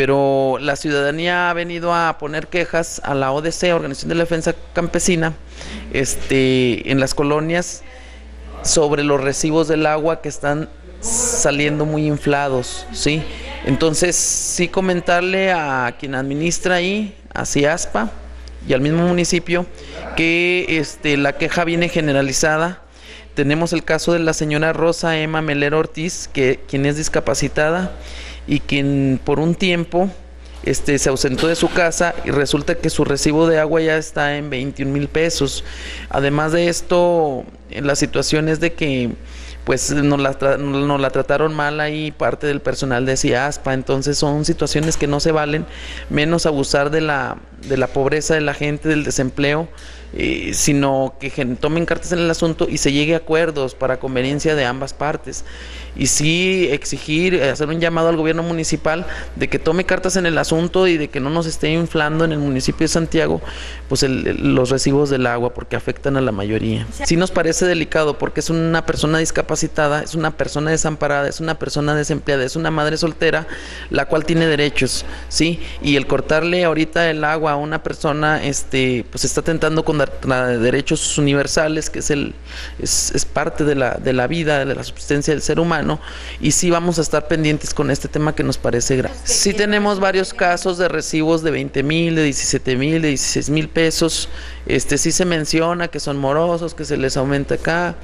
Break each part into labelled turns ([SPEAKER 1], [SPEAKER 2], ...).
[SPEAKER 1] pero la ciudadanía ha venido a poner quejas a la ODC, Organización de la Defensa Campesina, este, en las colonias sobre los recibos del agua que están saliendo muy inflados, ¿sí? Entonces, sí comentarle a quien administra ahí, a CIASPA y al mismo municipio, que este, la queja viene generalizada. Tenemos el caso de la señora Rosa Emma Melero Ortiz, que, quien es discapacitada y quien por un tiempo este, se ausentó de su casa y resulta que su recibo de agua ya está en 21 mil pesos. Además de esto, la situación es de que pues nos la, nos la trataron mal ahí parte del personal de CIASPA, entonces son situaciones que no se valen, menos abusar de la, de la pobreza de la gente, del desempleo, eh, sino que tomen cartas en el asunto y se llegue a acuerdos para conveniencia de ambas partes. Y sí exigir, hacer un llamado al gobierno municipal de que tome cartas en el asunto y de que no nos esté inflando en el municipio de Santiago pues los recibos del agua porque afectan a la mayoría. Sí nos parece delicado porque es una persona discapacitada, es una persona desamparada, es una persona desempleada, es una madre soltera, la cual tiene derechos, ¿sí? Y el cortarle ahorita el agua a una persona, este, pues está tentando con derechos universales, que es, el, es, es parte de la, de la vida, de la subsistencia del ser humano, y sí vamos a estar pendientes con este tema que nos parece grave. Sí tenemos varios casos de recibos de 20 mil, de 17 mil, de 16 mil pesos, este sí se menciona que son morosos, que se les aumenta acá,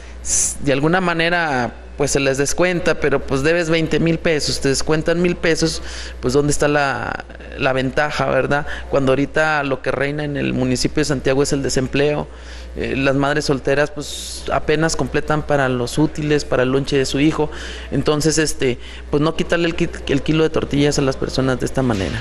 [SPEAKER 1] de alguna manera pues se les descuenta, pero pues debes 20 mil pesos, te descuentan mil pesos, pues dónde está la, la, ventaja, ¿verdad? Cuando ahorita lo que reina en el municipio de Santiago es el desempleo, eh, las madres solteras pues apenas completan para los útiles, para el lonche de su hijo, entonces este, pues no quitarle el, el kilo de tortillas a las personas de esta manera.